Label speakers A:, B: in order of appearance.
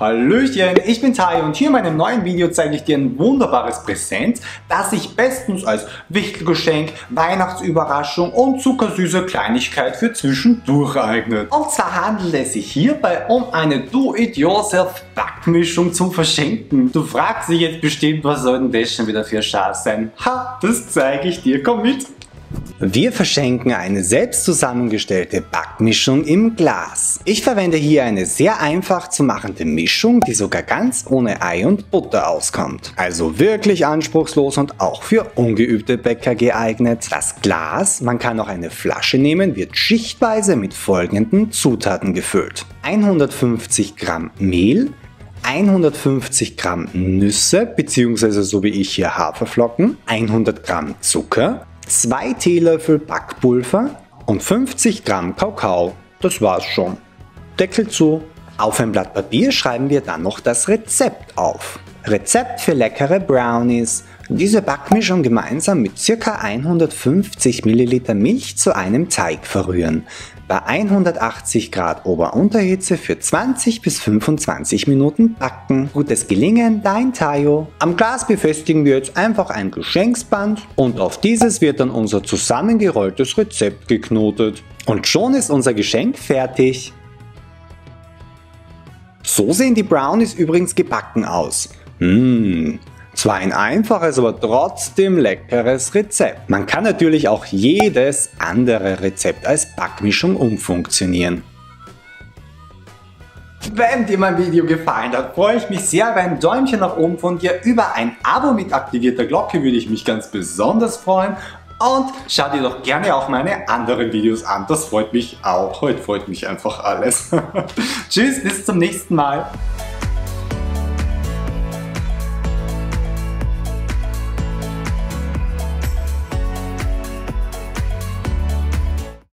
A: Hallöchen, ich bin Tai und hier in meinem neuen Video zeige ich dir ein wunderbares Präsent, das sich bestens als Wichtelgeschenk, Weihnachtsüberraschung und zuckersüße Kleinigkeit für zwischendurch eignet. Und zwar handelt es sich hierbei um eine Do-It-Yourself Backmischung zum Verschenken. Du fragst dich jetzt bestimmt, was soll denn das schon wieder für Schatz sein? Ha, das zeige ich dir, komm mit! Wir verschenken eine selbst zusammengestellte Backmischung im Glas. Ich verwende hier eine sehr einfach zu machende Mischung, die sogar ganz ohne Ei und Butter auskommt. Also wirklich anspruchslos und auch für ungeübte Bäcker geeignet. Das Glas, man kann auch eine Flasche nehmen, wird schichtweise mit folgenden Zutaten gefüllt. 150 Gramm Mehl, 150 Gramm Nüsse bzw. so wie ich hier Haferflocken, 100 Gramm Zucker, 2 Teelöffel Backpulver und 50 Gramm Kakao. Das war's schon. Deckel zu. Auf ein Blatt Papier schreiben wir dann noch das Rezept auf. Rezept für leckere Brownies. Diese Backmischung gemeinsam mit ca. 150 ml Milch zu einem Teig verrühren bei 180 Grad Ober-Unterhitze für 20 bis 25 Minuten backen. Gutes Gelingen, dein Tayo. Am Glas befestigen wir jetzt einfach ein Geschenksband und auf dieses wird dann unser zusammengerolltes Rezept geknotet. Und schon ist unser Geschenk fertig. So sehen die Brownies übrigens gebacken aus. Mmh, zwar ein einfaches, aber trotzdem leckeres Rezept. Man kann natürlich auch jedes andere Rezept als Backmischung umfunktionieren. Wenn dir mein Video gefallen hat, freue ich mich sehr über ein Däumchen nach oben von dir. Über ein Abo mit aktivierter Glocke würde ich mich ganz besonders freuen. Und schau dir doch gerne auch meine anderen Videos an. Das freut mich auch. Heute freut mich einfach alles. Tschüss, bis zum nächsten Mal.